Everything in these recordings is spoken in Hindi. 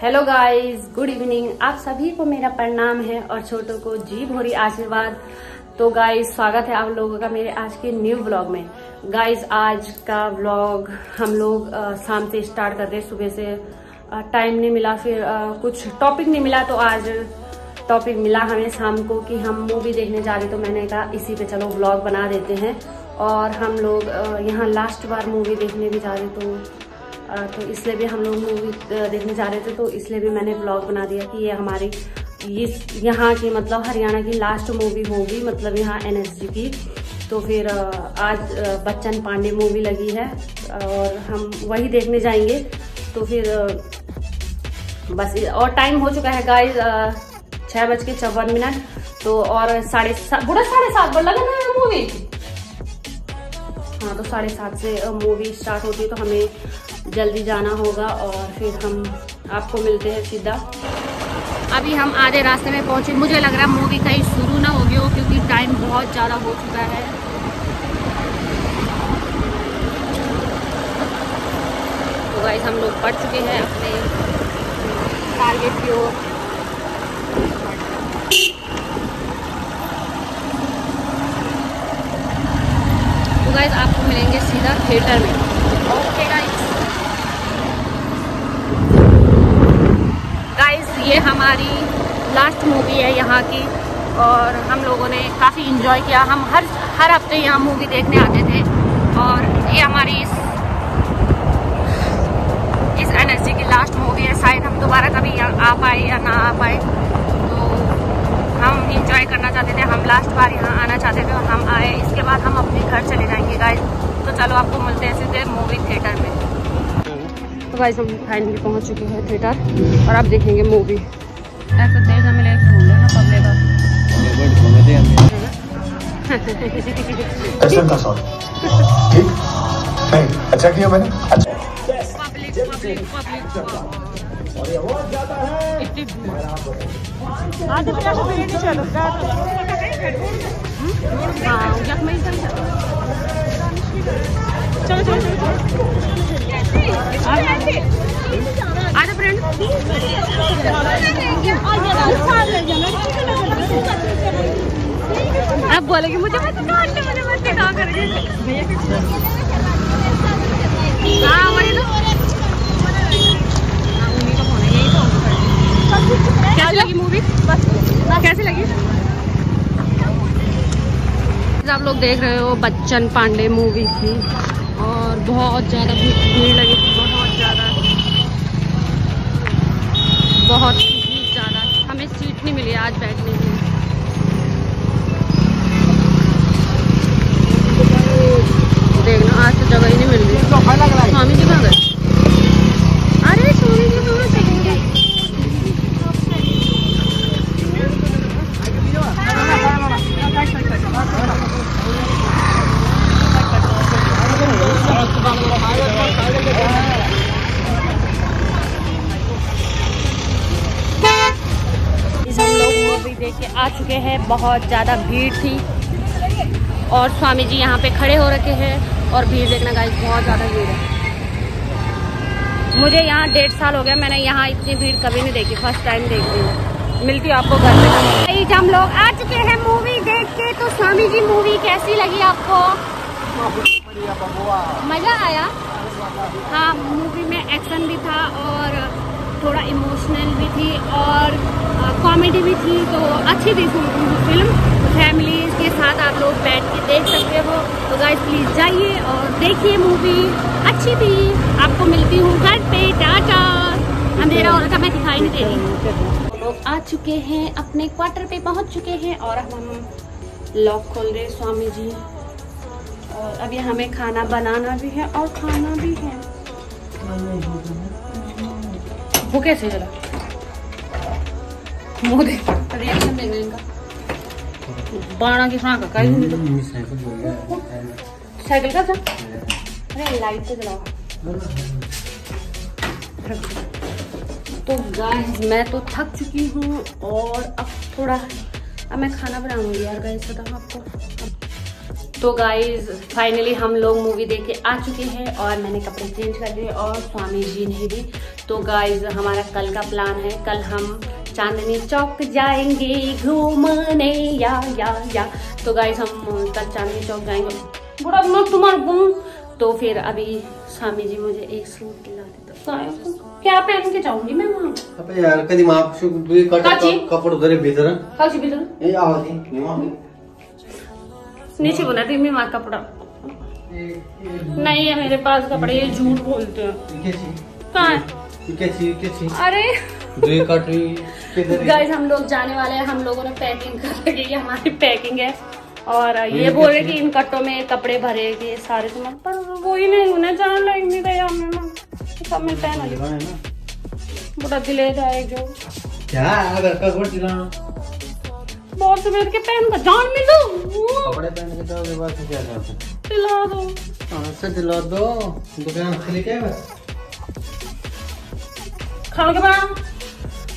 हेलो गाइस गुड इवनिंग आप सभी को मेरा प्रणाम है और छोटों को जी भोरी आशीर्वाद। तो गाइस स्वागत है आप लोगों का मेरे आज के न्यू ब्लॉग में। गाइस आज का ब्लॉग हम लोग शाम से स्टार्ट कर रहे सुबह से टाइम नहीं मिला फिर अ, कुछ टॉपिक नहीं मिला तो आज टॉपिक मिला हमें शाम को कि हम मूवी देखने जा रहे तो मैंने कहा इसी पे चलो ब्लॉग बना देते हैं। और हम लोग यहाँ लास्ट बार मूवी देखने भी जा रहे तो तो इसलिए भी हम लोग मूवी देखने जा रहे थे तो इसलिए भी मैंने ब्लॉग बना दिया कि ये हमारी, ये यहाँ की मतलब हरियाणा की लास्ट मूवी होगी मतलब यहाँ एनएसजी की। तो फिर आज बच्चन पांडे मूवी लगी है, और हम वही देखने जाएँगे। तो फिर बस, और टाइम हो चुका है गाइस छः बज के चौवन मिनट। तो और साढ़े सात बुढ़ा साढ़े सात पर लगा ना मूवी हाँ तो साढ़े सात से मूवी स्टार्ट होती है तो हमें जल्दी जाना होगा और फिर हम आपको मिलते हैं सीधा। अभी हम आधे रास्ते में पहुँचे। मुझे लग रहा है मूवी कहीं शुरू ना होगी हो, क्योंकि टाइम बहुत ज़्यादा हो चुका है। तो गाइस हम लोग पढ़ चुके हैं अपने टारगेट की ओर। तो गाइस आपको मिलेंगे सीधा थिएटर में ओके गाइस गाइस हमारी लास्ट मूवी है यहाँ की और हम लोगों ने काफ़ी इंजॉय किया। हम हर हर हफ़्ते यहाँ मूवी देखने आते थे और ये हमारी इस इस एनएसजी की लास्ट मूवी है। शायद हम दोबारा कभी यहाँ आ पाए या ना आ पाए। तो हम इंजॉय करना चाहते थे। हम लास्ट बार यहाँ आना चाहते थे और हम आए। इसके बाद हम अपने घर चले जाएँगे गाइस तो चलो आपको मिलते हैं सीधे मूवी थिएटर में। तो गाइस हम फाइनली पहुँच चुके हैं थिएटर और आप देखेंगे मूवी ऐसा तेज हमें एक फूल है ना पगले का ऐसा का सॉरी ठीक नहीं अच्छा किया मैंने? अच्छा। पब्लिक पब्लिक पब्लिक आधे पचास रुपये नहीं चलो। हाँ जब मैं इधर जा- चलो चलो आजा फ्रेंड अब बोलेगी मुझे मत मत हाँ वही तो। कैसी लगी मूवी कैसी लगी? आप लोग देख रहे हो, बच्चन पांडे मूवी थी बहुत ज़्यादा भीड़ भीड़ लगी। थी बहुत ज़्यादा। बहुत ही ज़्यादा। हमें सीट नहीं मिली आज बैठने की देखना आज तो जगह ही नहीं मिल रही। स्वामी जी कहाँ गए अरे स्वामी जी कहाँ चले गए इस हम लोग मूवी देख के आ चुके हैं बहुत ज़्यादा भीड़ थी। और स्वामी जी यहाँ पे खड़े हो रखे हैं और भीड़ देखना गाइस बहुत ज़्यादा भीड़ है। मुझे यहाँ डेढ़ साल हो गया, मैंने यहाँ इतनी भीड़ कभी नहीं देखी फ़र्स्ट टाइम देख रही मिलती आपको घर में हम लोग आ चुके हैं मूवी देख के तो स्वामी जी मूवी कैसी लगी आपको? मज़ा आया। हाँ मूवी में एक्शन भी था और थोड़ा इमोशनल भी थी और कॉमेडी भी थी तो अच्छी थी फ़िल्म फैमिली के साथ आप लोग बैठ के देख सकते हो। तो गाइस प्लीज़ जाइए और देखिए मूवी अच्छी थी। आपको मिलती हूँ घर पे। टाटा। अंधेरा रहा था मैं दिखाई नहीं दे रही लोग आ चुके हैं, अपने क्वार्टर पे पहुँच चुके हैं और हम लॉक खोल रहे स्वामी जी। और अभी हमें खाना बनाना भी है और खाना भी है। वो कैसे बाणा की का साइकिल का अरे लाइट से तो गाइस मैं तो थक चुकी हूँ और अब थोड़ा अब मैं खाना बनाऊँगी यार गाइस बताऊँ आपको? तो गाइज़ फाइनली हम लोग मूवी देख के आ चुके हैं और मैंने कपड़े चेंज कर दिए और स्वामी जी ने भी। तो गाइज़ हमारा कल का प्लान है। कल हम चांदनी चौक जाएँगे घूमने। या या या। तो गाइज़ हम कल चांदनी चौक जाएँगे। बड़ा मैं तुम्हारा तो फिर अभी स्वामी जी मुझे एक सूट दिला देते क्या पहन के जाऊँगी मैं वहाँ? अबे यार कधी माप तुझे काची? कपड धरे भीतर कल भीतर ए आवाज़ नीचे बोला थी मैं वहाँ कपड़ा। नहीं है मेरे पास कपड़े ये झूठ बोलते हैं। कहाँ अरे। गाइस हम लोग जाने वाले हैं हम लोगों ने पैकिंग कर रखी है हमारी पैकिंग है। और ये बोल रहे कि इन कट्टों में कपड़े भरे कि सारे सामान पर वो ही नहीं उन्हें जान लाइक नहीं था यार मैं सब में पहन है ना? बड़ा दिले एक जो। क्या? कपड़ दिलाना बहुत सवेर के पहन का जान मिलो। कपड़े पहन के जाओगे बाद में क्या करते दिला दो। हाँ से दिला दो। दुकान खुली क्या बस? खाना के बाद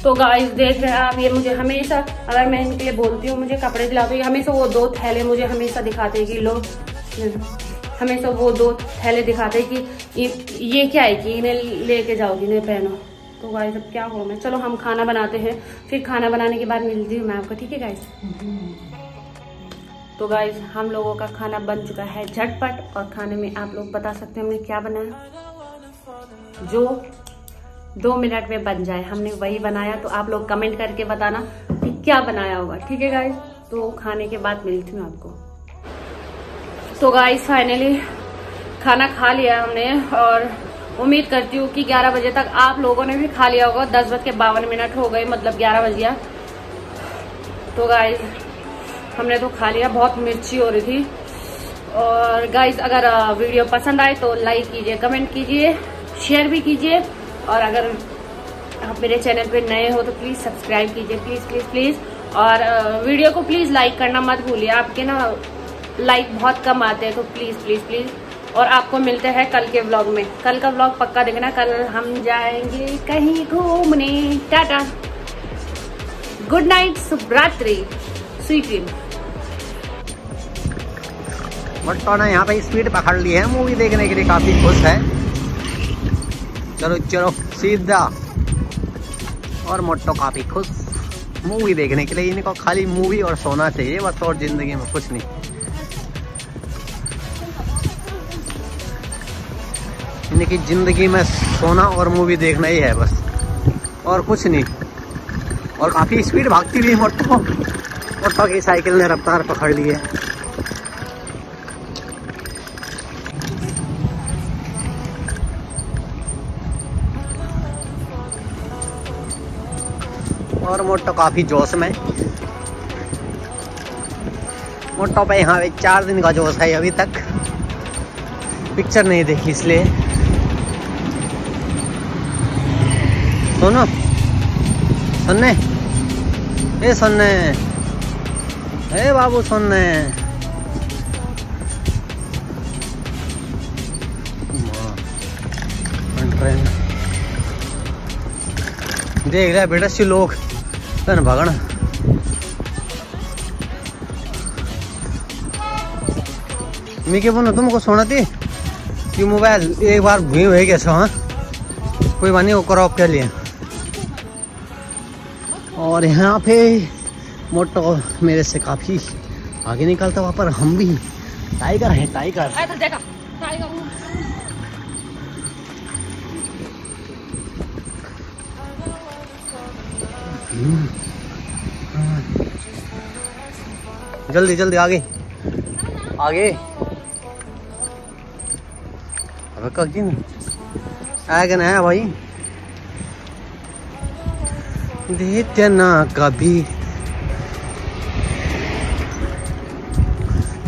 तो गाइस देख रहे हैं आप ये मुझे हमेशा अगर मैं इनके लिए बोलती हूँ मुझे कपड़े दिलाते हैं हमेशा वो दो थैले मुझे हमेशा दिखाते हैं कि लो हमेशा वो दो थैले दिखाते हैं कि ये, ये क्या है कि इन्हें लेके जाओगी इन्हें पहनो। तो गाइस अब क्या करूँ मैं चलो, हम खाना बनाते हैं। फिर खाना बनाने के बाद मिलती हूँ मैं आपको, ठीक है गाइस तो गाइस हम लोगों का खाना बन चुका है झटपट और खाने में आप लोग बता सकते हैं हमने क्या बनाया। जो दो मिनट में बन जाए, हमने वही बनाया। तो आप लोग कमेंट करके बताना कि क्या बनाया होगा, ठीक है गाइस तो खाने के बाद मिलती हूँ आपको। तो गाइस फाइनली खाना खा लिया हमने और उम्मीद करती हूँ कि 11 बजे तक आप लोगों ने भी खा लिया होगा। दस बज के बावन मिनट हो गए मतलब 11 बज गया। तो गाइज़ हमने तो खा लिया, बहुत मिर्ची हो रही थी। और गाइज़ अगर वीडियो पसंद आए तो लाइक कीजिए कमेंट कीजिए शेयर भी कीजिए। और अगर आप मेरे चैनल पे नए हो तो प्लीज़ सब्सक्राइब कीजिए प्लीज़ प्लीज़ प्लीज़ और वीडियो को प्लीज़ लाइक करना मत भूलिए। आपके ना लाइक बहुत कम आते हैं तो प्लीज़ प्लीज़ प्लीज़ और आपको मिलते हैं कल के व्लॉग में। कल का व्लॉग पक्का देखना, कल हम जाएँगे कहीं घूमने। टाटा। गुड नाइट शुभरात्रि। स्वीट ड्रीम भट्टो ने यहाँ पे स्पीड पकड़ ली है। मूवी देखने के लिए काफ़ी खुश है। चलो चलो, सीधा। और मोटो काफ़ी खुश। मूवी देखने के लिए इनको खाली मूवी और सोना चाहिए, बस और ज़िंदगी में कुछ नहीं। इनकी ज़िंदगी में सोना और मूवी देखना ही है बस। और कुछ नहीं। और काफ़ी स्पीड भागती हुई मोटो मोटो की साइकिल ने रफ्तार पकड़ ली है। और मोटो काफ़ी जोश में। मोटो पे यहाँ चार दिन का जोश है अभी तक। पिक्चर नहीं देखी इसलिए। सुनो। सुनने। ए सुनने। ए बाबू सुनने। देख रहा बेटा सी लोग। तन भगण। मैं क्या बोलूँ, तुमको सोना थी कि मोबाइल एक बार भूई हुई कैसे हाँ? कोई बात नहीं, वो क्रॉप के लिए। और यहाँ पे मोटो मेरे से काफ़ी आगे निकलता वहाँ पर हम भी टाइगर हैं टाइगर जल्दी जल्दी आगे। आगे। अबे कहीं आगे ना भाई? देते ना कभी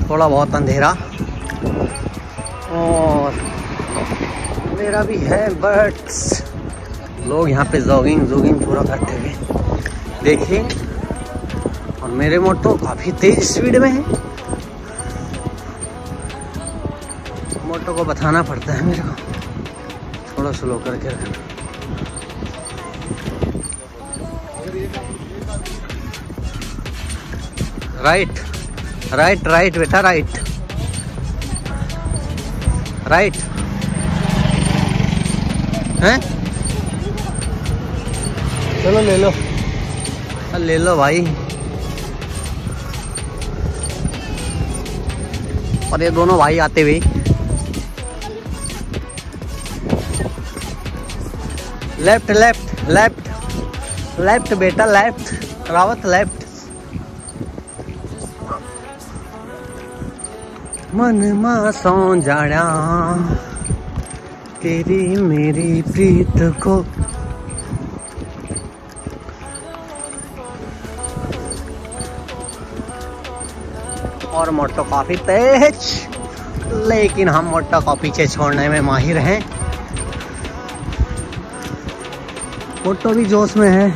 थोड़ा बहुत अंधेरा। और मेरा भी है बट लोग यहाँ पे जॉगिंग जॉगिंग पूरा करते हुए देखिए, और मेरे मोटो काफ़ी तेज स्पीड में है। मोटो को बताना पड़ता है मेरे को। थोड़ा स्लो करके रखना। राइट राइट राइट बेटा राइट राइट हैं? चलो ले लो। ले लो भाई। और ये दोनों भाई आते हुए। लेफ़्ट लेफ़्ट लेफ़्ट लेफ़्ट बेटा, लेफ़्ट। रावत, लेफ़्ट। मन मा सौ तेरी मेरी प्रीत को। और मोटो काफ़ी तेज, लेकिन हम मोटो को पीछे छोड़ने में माहिर हैं। मोटो भी जोश में है,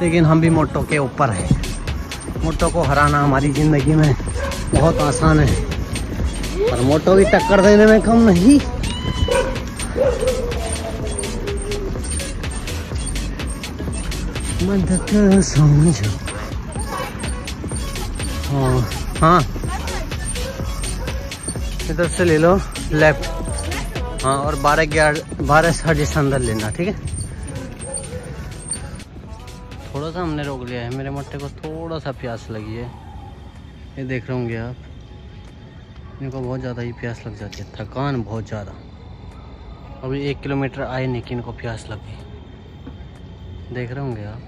लेकिन हम भी मोटो के ऊपर हैं। मोटो को हराना हमारी ज़िंदगी में बहुत आसान है, पर मोटो भी टक्कर देने में कम नहीं। मदद समझो। हाँ हाँ। इधर से ले लो, लेफ़्ट। हाँ और बारह ग्यारह, बारह साढ़े अंदर लेना, ठीक है? थोड़ा सा हमने रोक लिया है। मेरे मट्टे को थोड़ा सा प्यास लगी है। ये देख रहे होंगे आप। मेरे को बहुत ज़्यादा ही प्यास लग जाती है। थकान बहुत ज़्यादा। अभी एक किलोमीटर आए नहीं कि इनको प्यास लग। गई देख रहे होंगे आप।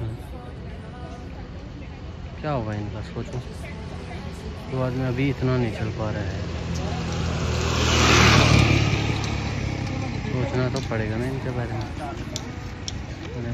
हम्म। क्या होगा इनका, सोचो। तो आदमी अभी इतना नहीं चल पा रहा है। सोचना तो पड़ेगा ना इनके बारे में। अरे